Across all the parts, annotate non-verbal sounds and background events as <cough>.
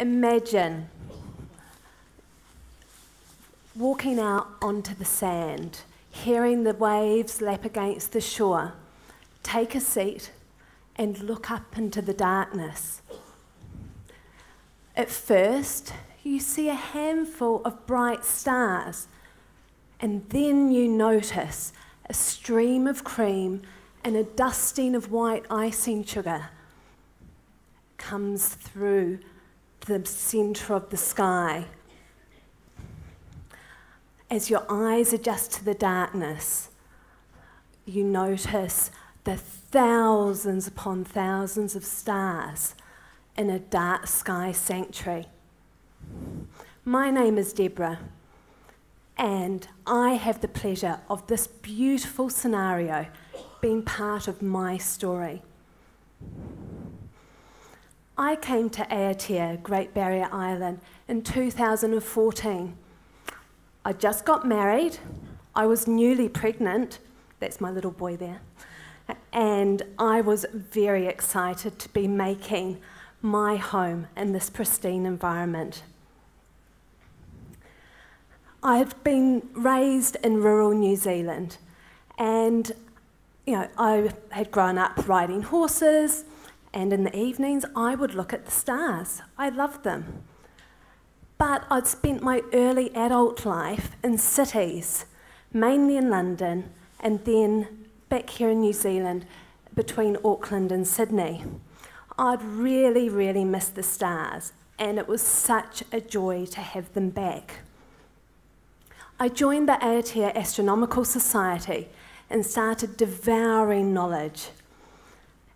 Imagine walking out onto the sand, hearing the waves lap against the shore. Take a seat and look up into the darkness. At first, you see a handful of bright stars, and then you notice a stream of cream and a dusting of white icing sugar comes through the centre of the sky. As your eyes adjust to the darkness, you notice the thousands upon thousands of stars in a dark sky sanctuary. My name is Deborah, and I have the pleasure of this beautiful scenario being part of my story. I came to Aotea, Great Barrier Island, in 2014. I just got married, I was newly pregnant, that's my little boy there, and I was very excited to be making my home in this pristine environment. I've been raised in rural New Zealand, and you know, I had grown up riding horses, and in the evenings, I would look at the stars. I loved them. But I'd spent my early adult life in cities, mainly in London, and then back here in New Zealand between Auckland and Sydney. I'd really, really missed the stars, and it was such a joy to have them back. I joined the Aotea Astronomical Society and started devouring knowledge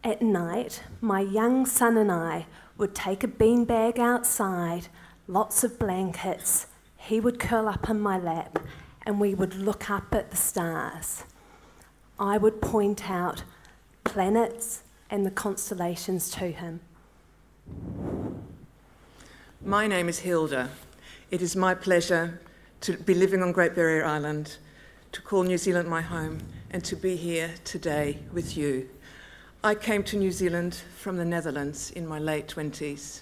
at night, my young son and I would take a beanbag outside, lots of blankets. He would curl up in my lap, and we would look up at the stars. I would point out planets and the constellations to him. My name is Hilde. It is my pleasure to be living on Great Barrier Island, to call New Zealand my home, and to be here today with you. I came to New Zealand from the Netherlands in my late 20s.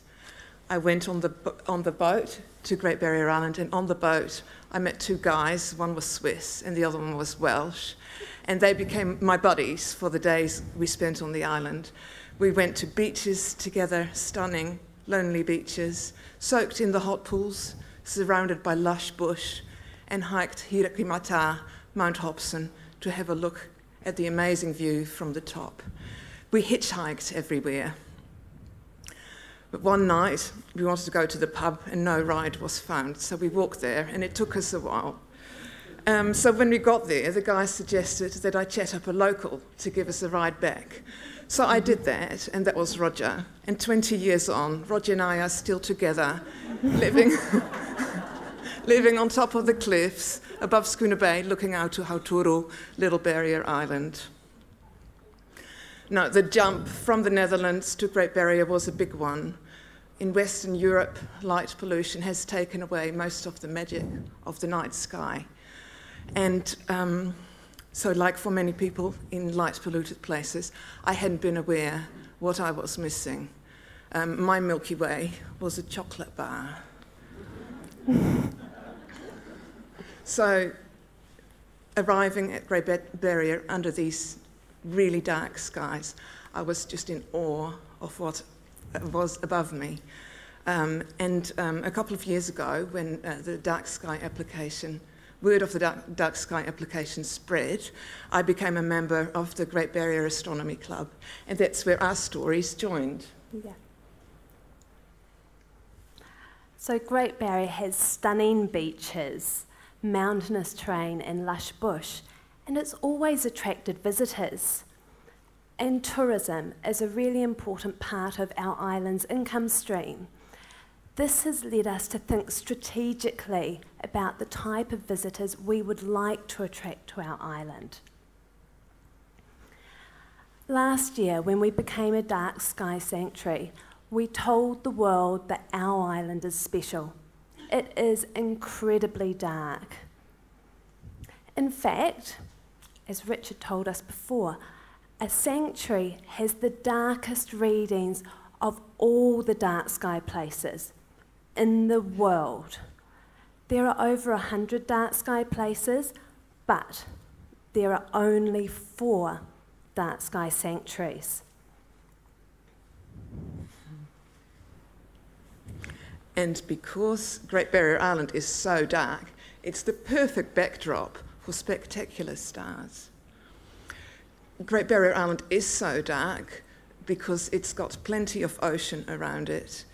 I went on the, on the boat to Great Barrier Island, and on the boat, I met two guys. One was Swiss, and the other one was Welsh. And they became my buddies for the days we spent on the island. We went to beaches together, stunning, lonely beaches, soaked in the hot pools, surrounded by lush bush, and hiked Hirakimata, Mount Hobson, to have a look at the amazing view from the top. We hitchhiked everywhere. But one night, we wanted to go to the pub and no ride was found. So we walked there and it took us a while. Um, so when we got there, the guy suggested that I chat up a local to give us a ride back. So I did that, and that was Roger. And 20 years on, Roger and I are still together, living, <laughs> living on top of the cliffs above Schooner Bay, looking out to Hauturu, Little Barrier Island. No, the jump from the Netherlands to Great Barrier was a big one. In Western Europe, light pollution has taken away most of the magic of the night sky. And um, so, like for many people in light polluted places, I hadn't been aware what I was missing. Um, my Milky Way was a chocolate bar. <laughs> so, arriving at Great Barrier under these really dark skies, I was just in awe of what was above me. Um, and um, a couple of years ago, when uh, the dark sky application, word of the dark, dark, sky application spread, I became a member of the Great Barrier Astronomy Club, and that's where our stories joined. Yeah. So, Great Barrier has stunning beaches, mountainous terrain, and lush bush and it's always attracted visitors. And tourism is a really important part of our island's income stream. This has led us to think strategically about the type of visitors we would like to attract to our island. Last year, when we became a dark sky sanctuary, we told the world that our island is special. It is incredibly dark. In fact, as Richard told us before, a sanctuary has the darkest readings of all the dark sky places. in the world. There are over 100 dark sky places, but there are only four dark sky sanctuaries. And because Great Barrier Island is so dark, it's the perfect backdrop spectacular stars. Great Barrier Island is so dark because it's got plenty of ocean around it,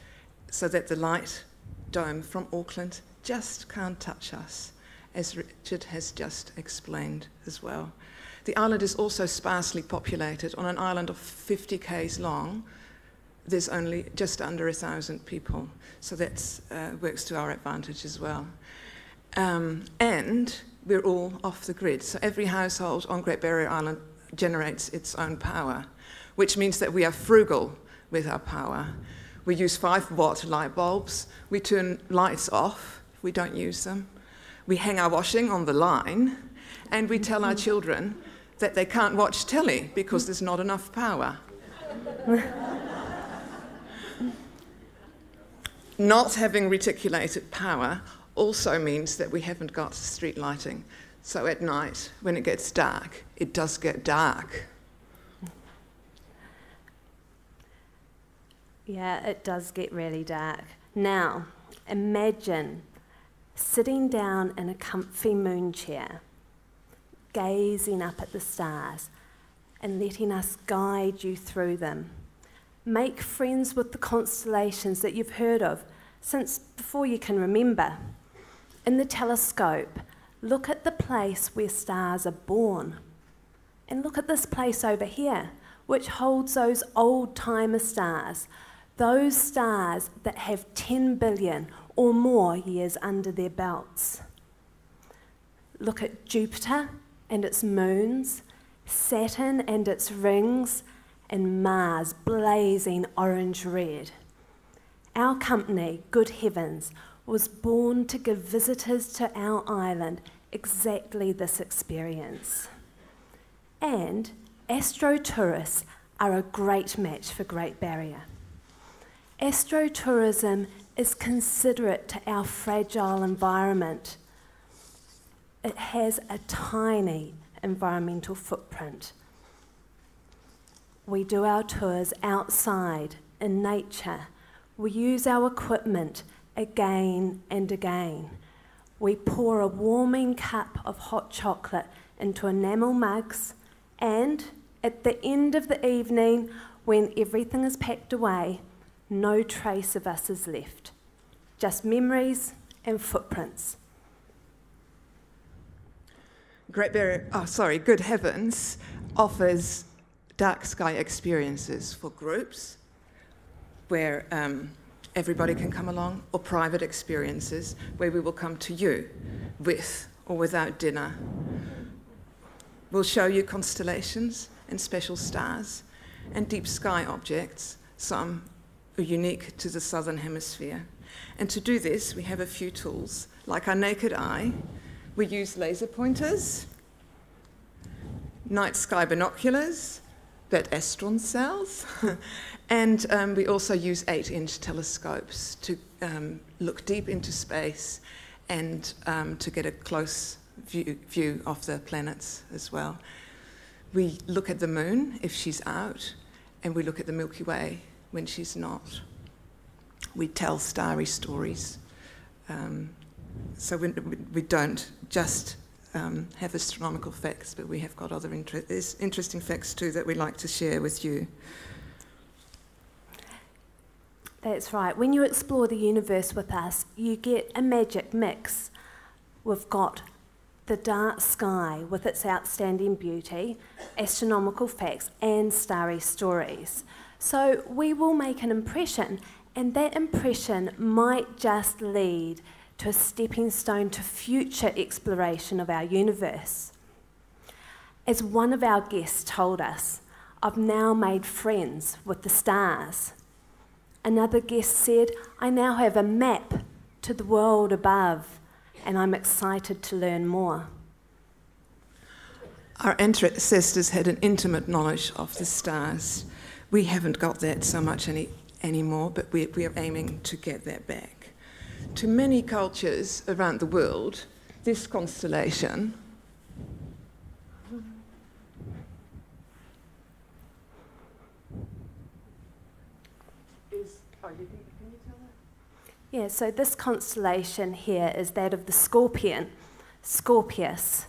so that the light dome from Auckland just can't touch us, as Richard has just explained as well. The island is also sparsely populated. On an island of 50 k's long, there's only just under a thousand people, so that uh, works to our advantage as well. Um, and we're all off the grid, so every household on Great Barrier Island generates its own power, which means that we are frugal with our power. We use 5 watt light bulbs, we turn lights off, if we don't use them. We hang our washing on the line, and we tell our children that they can't watch telly because there's not enough power. <laughs> not having reticulated power also means that we haven't got street lighting. So at night, when it gets dark, it does get dark. Yeah, it does get really dark. Now, imagine sitting down in a comfy moon chair, gazing up at the stars and letting us guide you through them. Make friends with the constellations that you've heard of since before you can remember. In the telescope, look at the place where stars are born. And look at this place over here, which holds those old timer stars, those stars that have 10 billion or more years under their belts. Look at Jupiter and its moons, Saturn and its rings, and Mars blazing orange red. Our company, Good Heavens, was born to give visitors to our island exactly this experience. And astrotourists are a great match for Great Barrier. Astro tourism is considerate to our fragile environment. It has a tiny environmental footprint. We do our tours outside in nature. We use our equipment again and again. We pour a warming cup of hot chocolate into enamel mugs, and at the end of the evening, when everything is packed away, no trace of us is left, just memories and footprints. Great Barrier, oh, sorry, Good Heavens offers dark sky experiences for groups where um, everybody can come along, or private experiences where we will come to you with or without dinner. We'll show you constellations and special stars and deep sky objects, some are unique to the southern hemisphere. And to do this, we have a few tools, like our naked eye. We use laser pointers, night sky binoculars, that Astron sells, <laughs> And um, we also use eight inch telescopes to um, look deep into space and um, to get a close view, view of the planets as well. We look at the moon if she's out, and we look at the Milky Way when she's not. We tell starry stories. Um, so we, we, don't just um, have astronomical facts, but we have got other inter- interesting facts too that we'd like to share with you. That's right. When you explore the universe with us, you get a magic mix. We've got the dark sky with its outstanding beauty, astronomical facts, and starry stories. So we will make an impression, and that impression might just lead to a stepping stone to future exploration of our universe. As one of our guests told us, I've now made friends with the stars. Another guest said, I now have a map to the world above, and I'm excited to learn more. Our ancestors had an intimate knowledge of the stars. We haven't got that so much any, anymore, but we, we are aiming to get that back. To many cultures around the world, this constellation is. Oh, you can, can you tell that? Yeah, so this constellation here is that of the scorpion, Scorpius.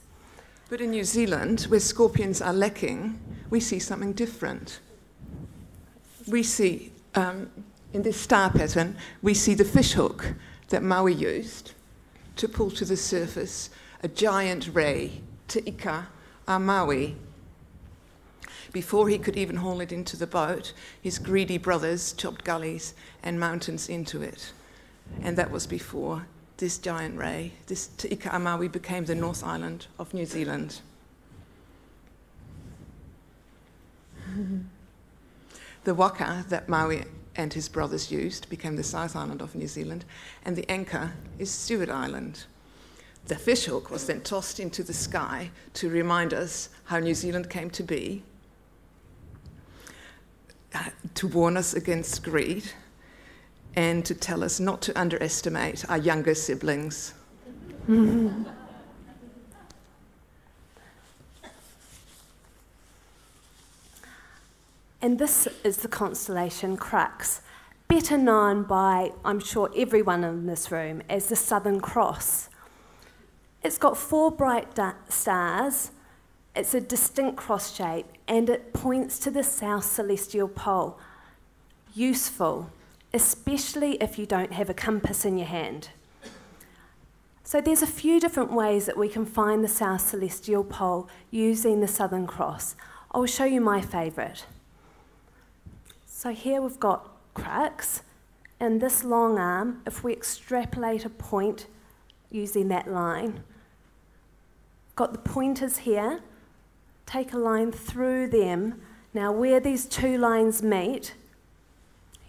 But in New Zealand, where scorpions are lacking, we see something different. We see, um, in this star pattern, we see the fishhook that Maui used to pull to the surface a giant ray, Te Ika a Maui. Before he could even haul it into the boat, his greedy brothers chopped gullies and mountains into it. And that was before this giant ray, this Te Ika a Maui, became the North Island of New Zealand. <laughs> the waka that Maui and his brothers used became the South Island of New Zealand, and the anchor is Stewart Island. The fishhook was then tossed into the sky to remind us how New Zealand came to be, uh, to warn us against greed, and to tell us not to underestimate our younger siblings. <laughs> And this is the constellation Crux, better known by, I'm sure, everyone in this room as the Southern Cross. It's got four bright stars, it's a distinct cross shape, and it points to the south celestial pole. Useful, especially if you don't have a compass in your hand. So there's a few different ways that we can find the south celestial pole using the Southern Cross. I'll show you my favourite. So here we've got crux, and this long arm, if we extrapolate a point using that line, got the pointers here, take a line through them. Now, where these two lines meet,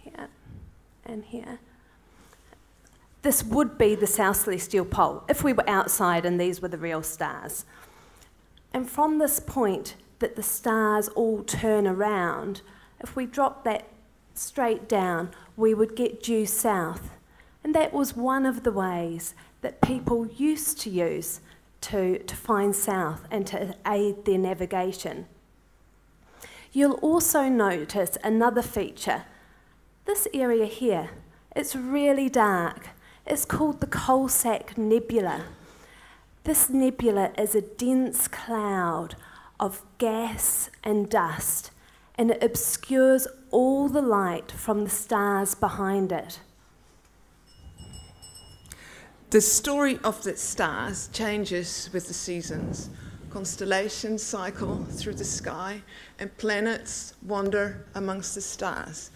here and here, this would be the South Celestial Pole if we were outside and these were the real stars. And from this point that the stars all turn around, if we dropped that straight down, we would get due south. And that was one of the ways that people used to use to, to find south and to aid their navigation. You'll also notice another feature. This area here, it's really dark. It's called the Coalsack Nebula. This nebula is a dense cloud of gas and dust and it obscures all the light from the stars behind it. The story of the stars changes with the seasons. Constellations cycle through the sky, and planets wander amongst the stars.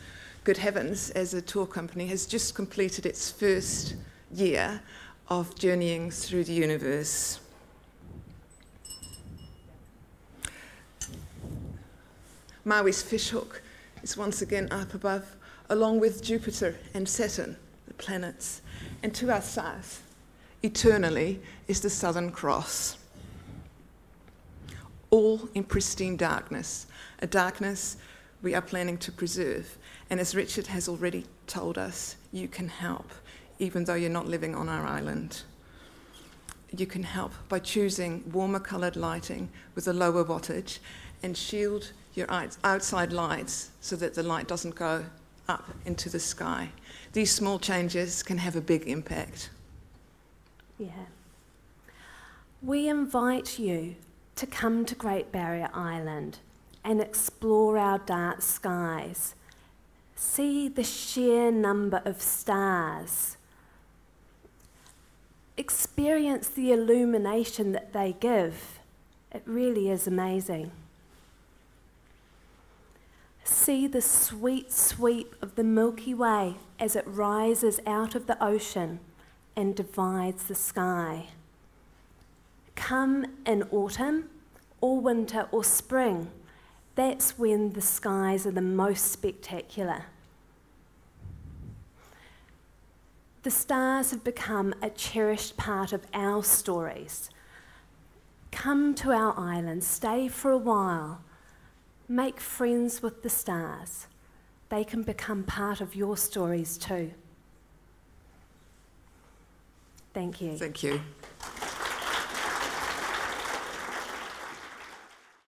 Good Heavens, as a tour company, has just completed its first year of journeying through the universe. Maui's fishhook is once again up above, along with Jupiter and Saturn, the planets. And to our south, eternally, is the Southern Cross. All in pristine darkness, a darkness we are planning to preserve. And as Richard has already told us, you can help, even though you're not living on our island. You can help by choosing warmer coloured lighting with a lower wattage and shield your outside lights so that the light doesn't go up into the sky. These small changes can have a big impact. Yeah. We invite you to come to Great Barrier Island and explore our dark skies. See the sheer number of stars. Experience the illumination that they give. It really is amazing. See the sweet sweep of the Milky Way as it rises out of the ocean and divides the sky. Come in autumn or winter or spring, that's when the skies are the most spectacular. The stars have become a cherished part of our stories. Come to our island, stay for a while Make friends with the stars. They can become part of your stories too. Thank you. Thank you.